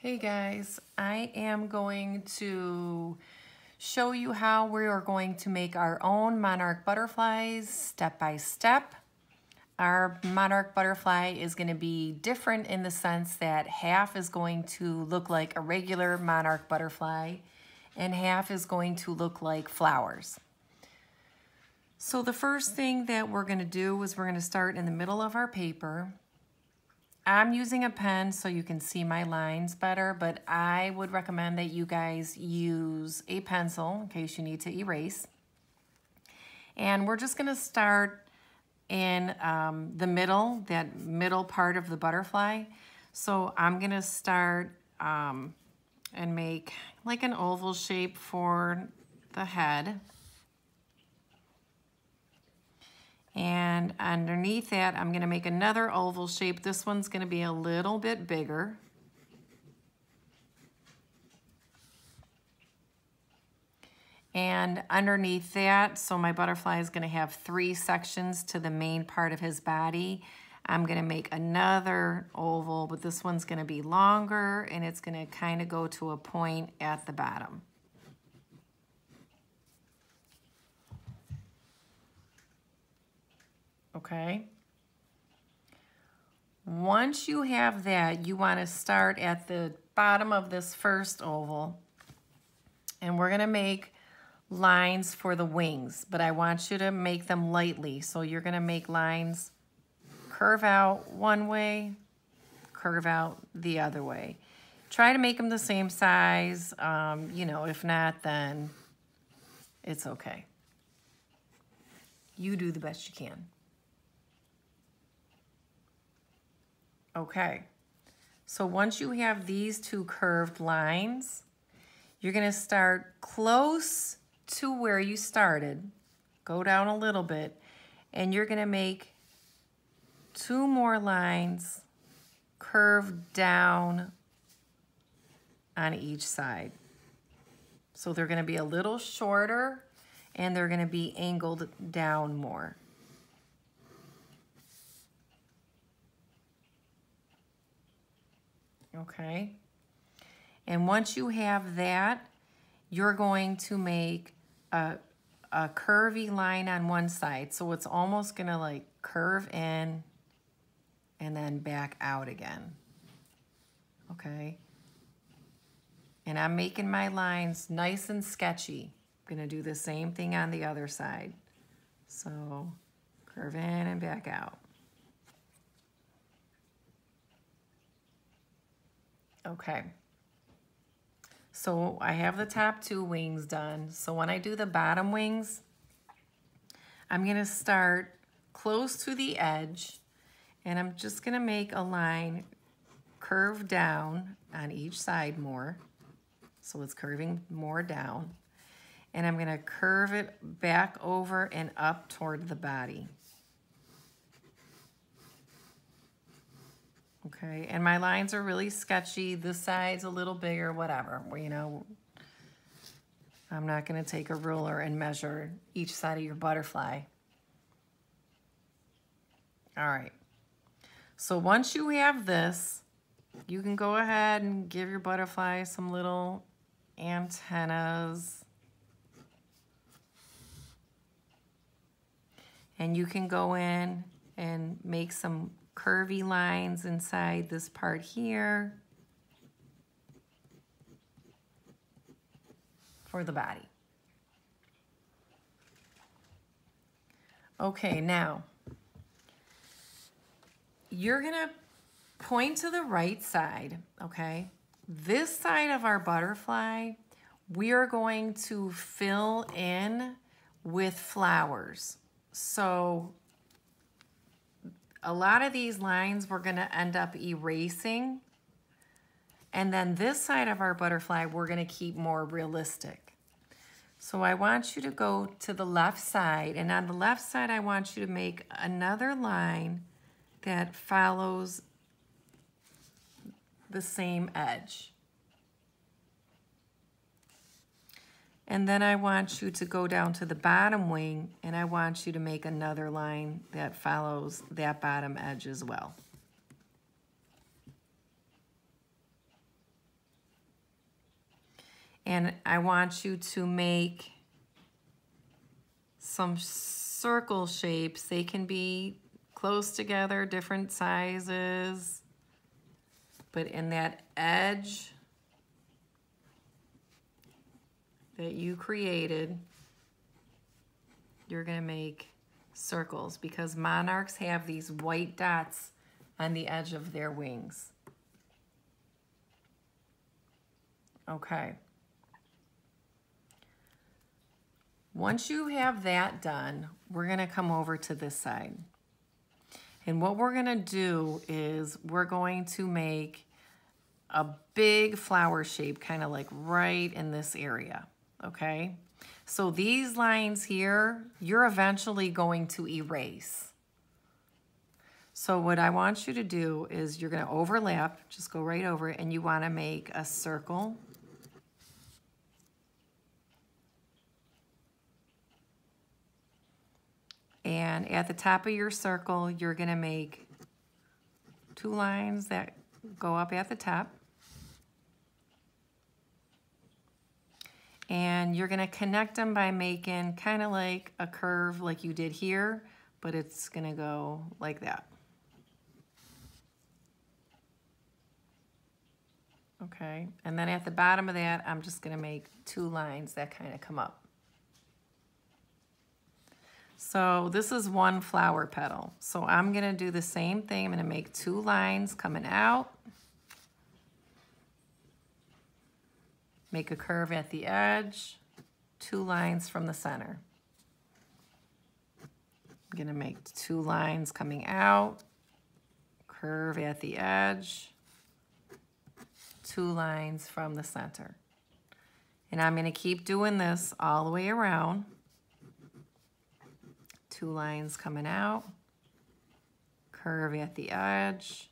Hey guys, I am going to show you how we are going to make our own monarch butterflies step by step. Our monarch butterfly is going to be different in the sense that half is going to look like a regular monarch butterfly and half is going to look like flowers. So the first thing that we're going to do is we're going to start in the middle of our paper I'm using a pen so you can see my lines better, but I would recommend that you guys use a pencil in case you need to erase. And we're just gonna start in um, the middle, that middle part of the butterfly. So I'm gonna start um, and make like an oval shape for the head. And underneath that, I'm gonna make another oval shape. This one's gonna be a little bit bigger. And underneath that, so my butterfly is gonna have three sections to the main part of his body. I'm gonna make another oval, but this one's gonna be longer and it's gonna kind of go to a point at the bottom. Okay? Once you have that, you want to start at the bottom of this first oval, and we're going to make lines for the wings, but I want you to make them lightly. So you're going to make lines curve out one way, curve out the other way. Try to make them the same size. Um, you know, if not, then it's okay. You do the best you can. Okay, so once you have these two curved lines, you're gonna start close to where you started, go down a little bit, and you're gonna make two more lines curve down on each side. So they're gonna be a little shorter and they're gonna be angled down more. Okay? And once you have that, you're going to make a, a curvy line on one side. So it's almost gonna like curve in and then back out again, okay? And I'm making my lines nice and sketchy. I'm gonna do the same thing on the other side. So curve in and back out. Okay. So I have the top two wings done. So when I do the bottom wings, I'm gonna start close to the edge and I'm just gonna make a line curve down on each side more. So it's curving more down. And I'm gonna curve it back over and up toward the body. Okay, and my lines are really sketchy. This side's a little bigger, whatever. You know, I'm not gonna take a ruler and measure each side of your butterfly. All right, so once you have this, you can go ahead and give your butterfly some little antennas. And you can go in and make some curvy lines inside this part here for the body. Okay, now you're gonna point to the right side, okay? This side of our butterfly, we are going to fill in with flowers. So a lot of these lines we're gonna end up erasing. And then this side of our butterfly, we're gonna keep more realistic. So I want you to go to the left side, and on the left side, I want you to make another line that follows the same edge. And then I want you to go down to the bottom wing and I want you to make another line that follows that bottom edge as well. And I want you to make some circle shapes. They can be close together, different sizes. But in that edge that you created, you're gonna make circles because monarchs have these white dots on the edge of their wings. Okay. Once you have that done, we're gonna come over to this side. And what we're gonna do is we're going to make a big flower shape, kind of like right in this area, okay? So these lines here, you're eventually going to erase. So what I want you to do is you're gonna overlap, just go right over it, and you wanna make a circle. And at the top of your circle, you're gonna make two lines that go up at the top. And you're gonna connect them by making kind of like a curve like you did here, but it's gonna go like that. Okay, and then at the bottom of that, I'm just gonna make two lines that kind of come up. So this is one flower petal. So I'm gonna do the same thing. I'm gonna make two lines coming out. Make a curve at the edge, two lines from the center. I'm gonna make two lines coming out, curve at the edge, two lines from the center. And I'm gonna keep doing this all the way around. Two lines coming out, curve at the edge,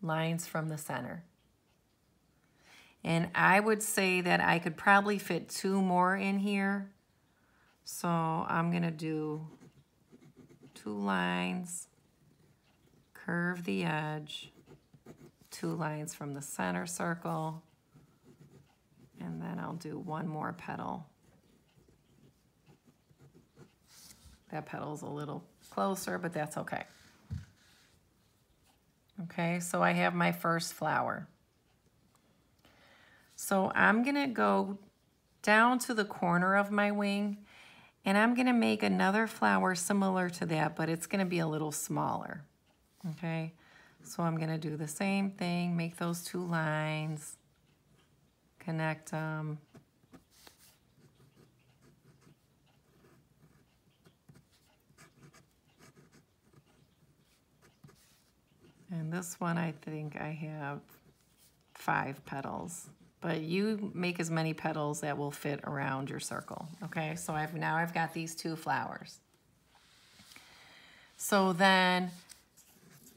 lines from the center. And I would say that I could probably fit two more in here. So I'm gonna do two lines, curve the edge, two lines from the center circle, and then I'll do one more petal. That petal's a little closer, but that's okay. Okay, so I have my first flower. So I'm gonna go down to the corner of my wing and I'm gonna make another flower similar to that, but it's gonna be a little smaller, okay? So I'm gonna do the same thing, make those two lines, connect them. And this one, I think I have five petals but you make as many petals that will fit around your circle. Okay, so I've now I've got these two flowers. So then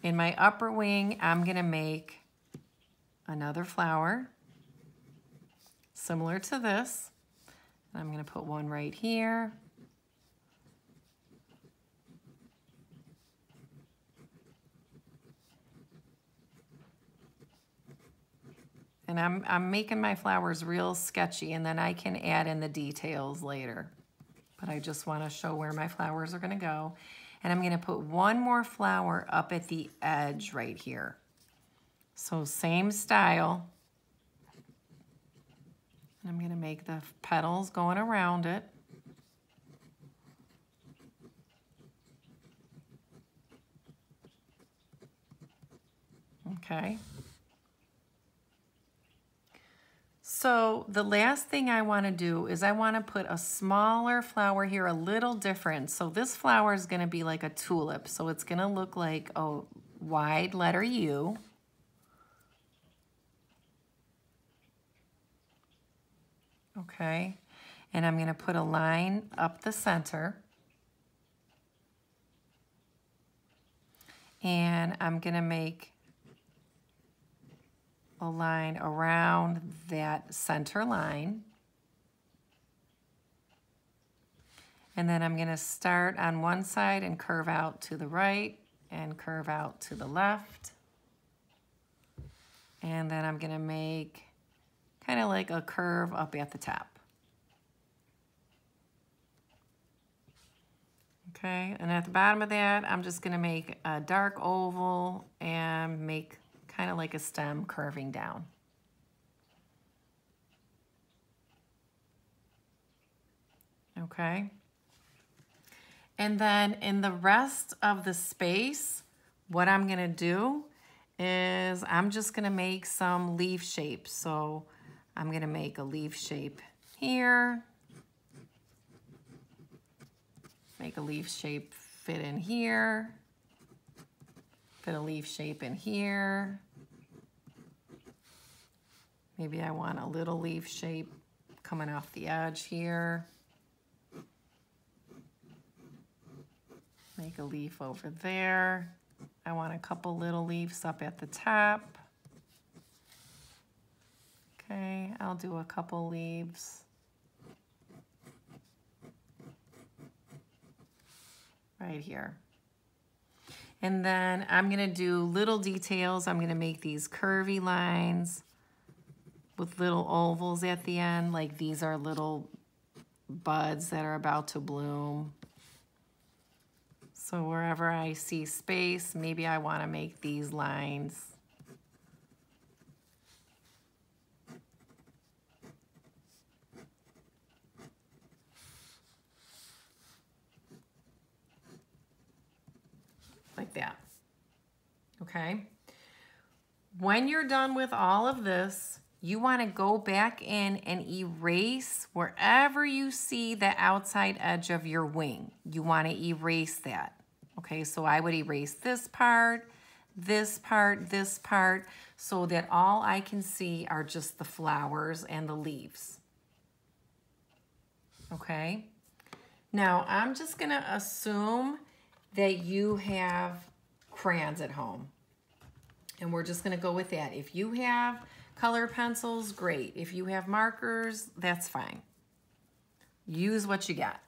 in my upper wing, I'm gonna make another flower similar to this. I'm gonna put one right here. And I'm, I'm making my flowers real sketchy and then I can add in the details later. But I just wanna show where my flowers are gonna go. And I'm gonna put one more flower up at the edge right here. So same style. And I'm gonna make the petals going around it. Okay. So the last thing I want to do is I want to put a smaller flower here, a little different. So this flower is going to be like a tulip. So it's going to look like a wide letter U. Okay, and I'm going to put a line up the center. And I'm going to make a line around that center line. And then I'm going to start on one side and curve out to the right and curve out to the left. And then I'm going to make kind of like a curve up at the top. Okay, and at the bottom of that, I'm just gonna make a dark oval and make like a stem curving down. Okay. And then in the rest of the space, what I'm gonna do is I'm just gonna make some leaf shapes. So I'm gonna make a leaf shape here. Make a leaf shape fit in here. Fit a leaf shape in here. Maybe I want a little leaf shape coming off the edge here. Make a leaf over there. I want a couple little leaves up at the top. Okay, I'll do a couple leaves. Right here. And then I'm gonna do little details. I'm gonna make these curvy lines with little ovals at the end, like these are little buds that are about to bloom. So wherever I see space, maybe I want to make these lines. Like that. Okay. When you're done with all of this, you want to go back in and erase wherever you see the outside edge of your wing. You want to erase that. Okay, so I would erase this part, this part, this part, so that all I can see are just the flowers and the leaves. Okay, now I'm just gonna assume that you have crayons at home. And we're just gonna go with that. If you have color pencils, great. If you have markers, that's fine. Use what you got.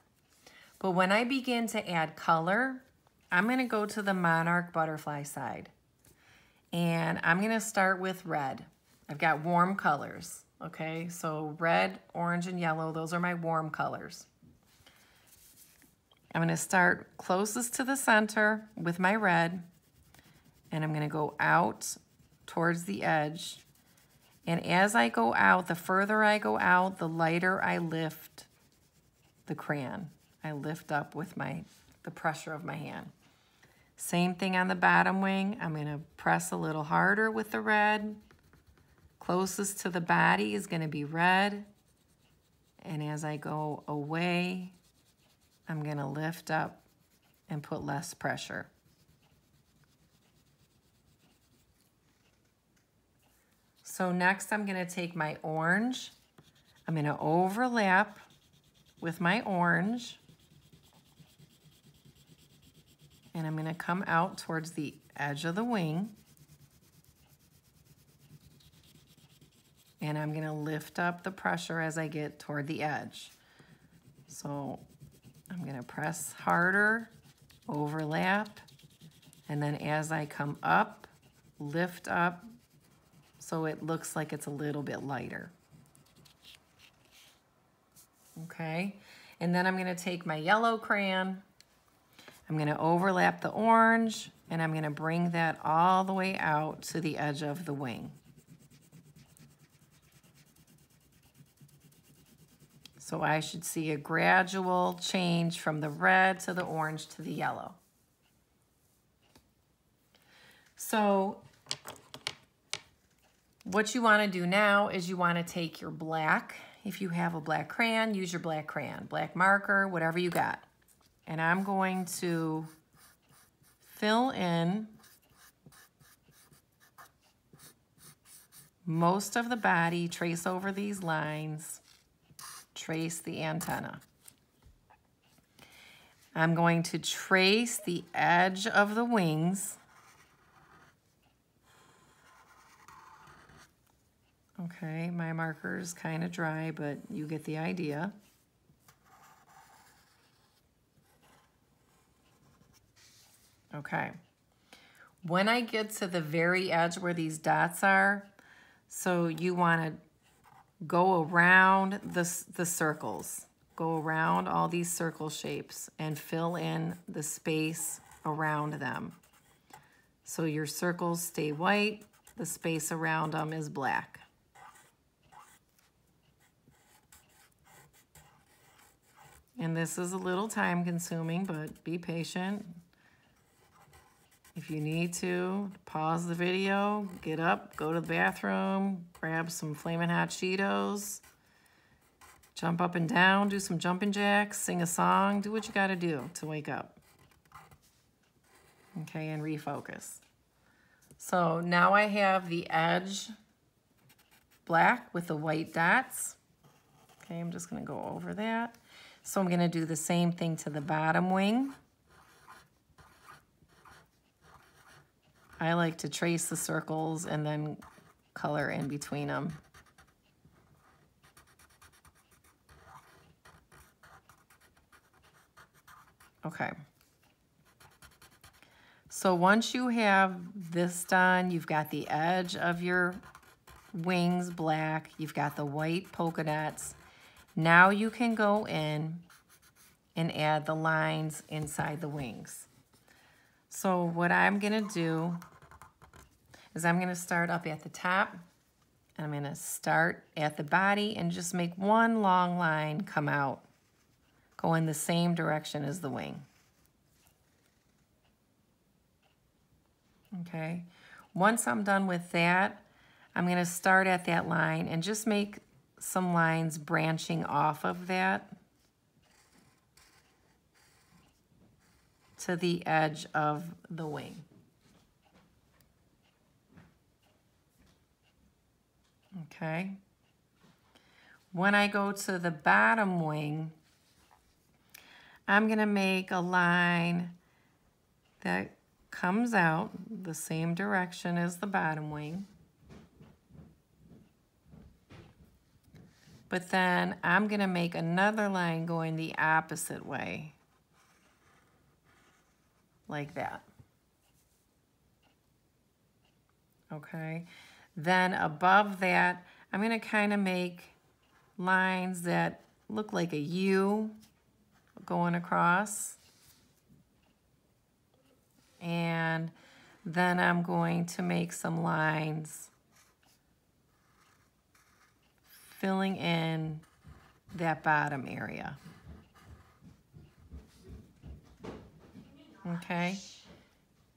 But when I begin to add color, I'm going to go to the Monarch Butterfly side. And I'm going to start with red. I've got warm colors, okay? So red, orange, and yellow, those are my warm colors. I'm going to start closest to the center with my red. And I'm going to go out towards the edge. And as I go out, the further I go out, the lighter I lift the crayon. I lift up with my the pressure of my hand. Same thing on the bottom wing. I'm going to press a little harder with the red. Closest to the body is going to be red. And as I go away, I'm going to lift up and put less pressure. So next I'm going to take my orange. I'm going to overlap with my orange. and I'm going to come out towards the edge of the wing. And I'm going to lift up the pressure as I get toward the edge. So I'm going to press harder, overlap, and then as I come up, lift up so it looks like it's a little bit lighter. Okay, and then I'm going to take my yellow crayon I'm going to overlap the orange and I'm going to bring that all the way out to the edge of the wing. So I should see a gradual change from the red to the orange to the yellow. So what you want to do now is you want to take your black, if you have a black crayon, use your black crayon, black marker, whatever you got and I'm going to fill in most of the body, trace over these lines, trace the antenna. I'm going to trace the edge of the wings. Okay, my marker is kind of dry, but you get the idea. Okay. When I get to the very edge where these dots are, so you want to go around the, the circles. Go around all these circle shapes and fill in the space around them. So your circles stay white, the space around them is black. And this is a little time consuming, but be patient. If you need to, pause the video, get up, go to the bathroom, grab some Flamin' Hot Cheetos, jump up and down, do some jumping jacks, sing a song, do what you gotta do to wake up. Okay, and refocus. So now I have the edge black with the white dots. Okay, I'm just gonna go over that. So I'm gonna do the same thing to the bottom wing. I like to trace the circles and then color in between them. Okay. So once you have this done, you've got the edge of your wings black, you've got the white polka dots. Now you can go in and add the lines inside the wings. So what I'm gonna do is I'm gonna start up at the top and I'm gonna start at the body and just make one long line come out, go in the same direction as the wing. Okay, once I'm done with that, I'm gonna start at that line and just make some lines branching off of that to the edge of the wing. Okay. When I go to the bottom wing, I'm going to make a line that comes out the same direction as the bottom wing. But then I'm going to make another line going the opposite way. Like that. Okay. Then above that, I'm going to kind of make lines that look like a U going across. And then I'm going to make some lines filling in that bottom area. Okay.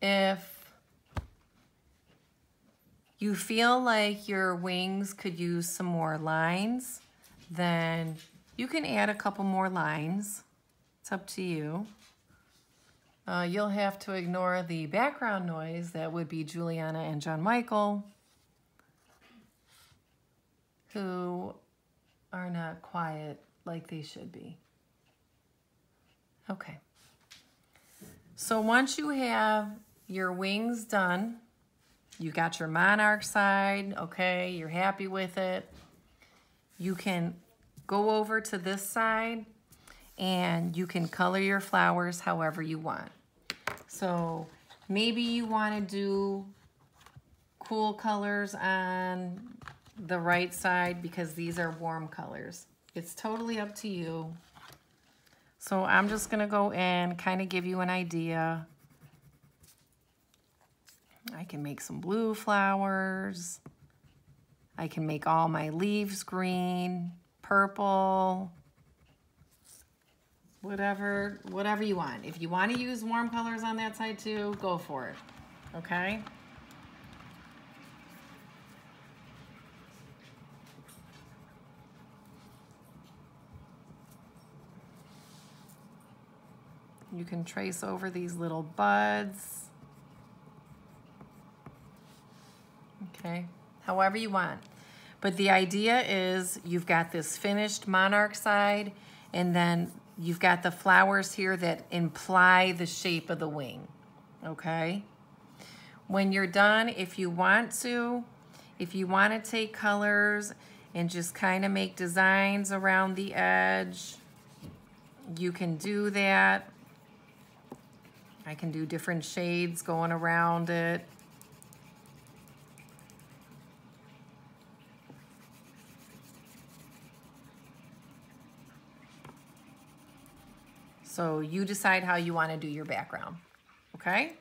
If you feel like your wings could use some more lines, then you can add a couple more lines. It's up to you. Uh, you'll have to ignore the background noise. That would be Juliana and John Michael, who are not quiet like they should be. Okay. So once you have your wings done, you got your monarch side, okay, you're happy with it. You can go over to this side and you can color your flowers however you want. So maybe you want to do cool colors on the right side because these are warm colors. It's totally up to you. So I'm just to go in, kind of give you an idea I can make some blue flowers. I can make all my leaves green, purple, whatever, whatever you want. If you want to use warm colors on that side too, go for it, okay? You can trace over these little buds. okay? However you want. But the idea is you've got this finished monarch side and then you've got the flowers here that imply the shape of the wing, okay? When you're done, if you want to, if you want to take colors and just kind of make designs around the edge, you can do that. I can do different shades going around it. So you decide how you want to do your background, okay?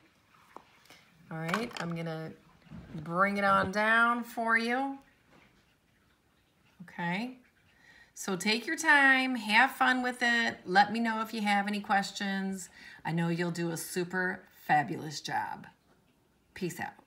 All right, I'm gonna bring it on down for you. Okay, so take your time, have fun with it. Let me know if you have any questions. I know you'll do a super fabulous job. Peace out.